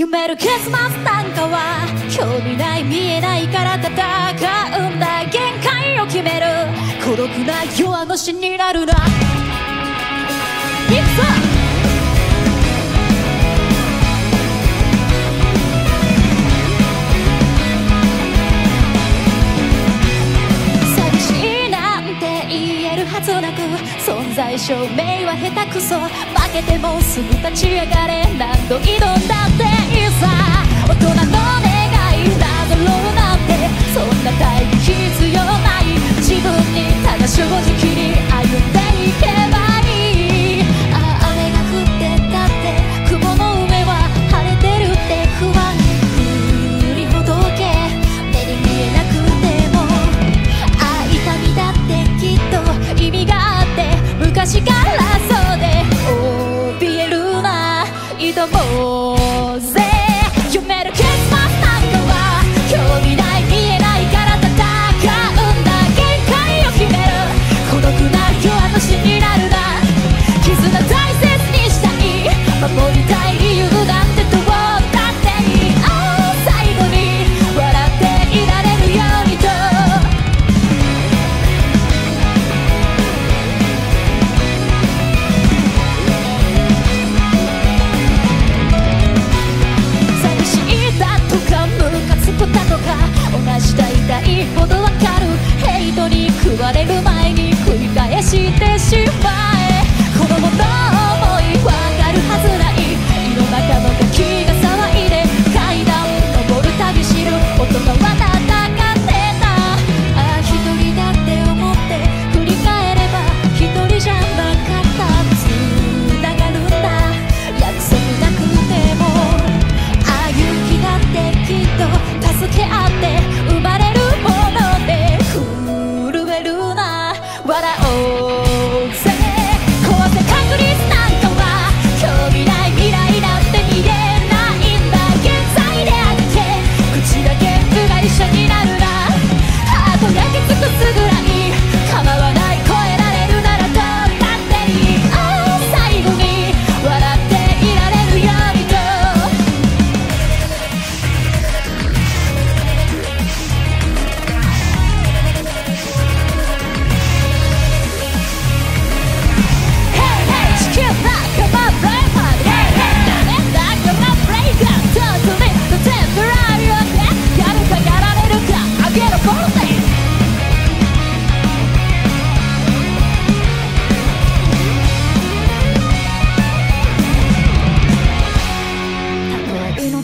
夢のクリスマスなんかは興味ない見えないから戦うんだ限界を決める孤独な弱虫になるな。いくぞ！最初名は下手くそ。負けてもすぐ立ち上がれ。何度挑んだっていいさ大人のねうぜ。夢の結末なんかは興味ない。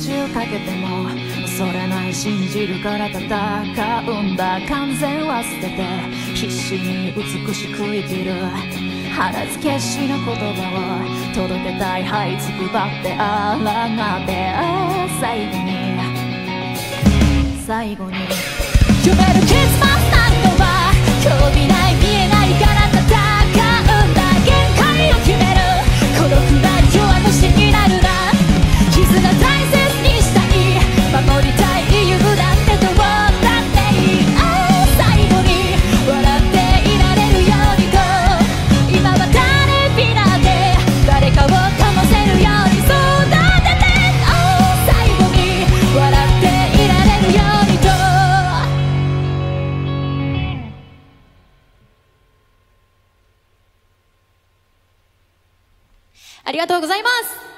中かけても恐れない信じるから戦うんだ。完全は捨てて必死に美しく生きる。腹付けしの言葉を届けたい。はいつくばってあらがって最後に最後に夢のありがとうございます。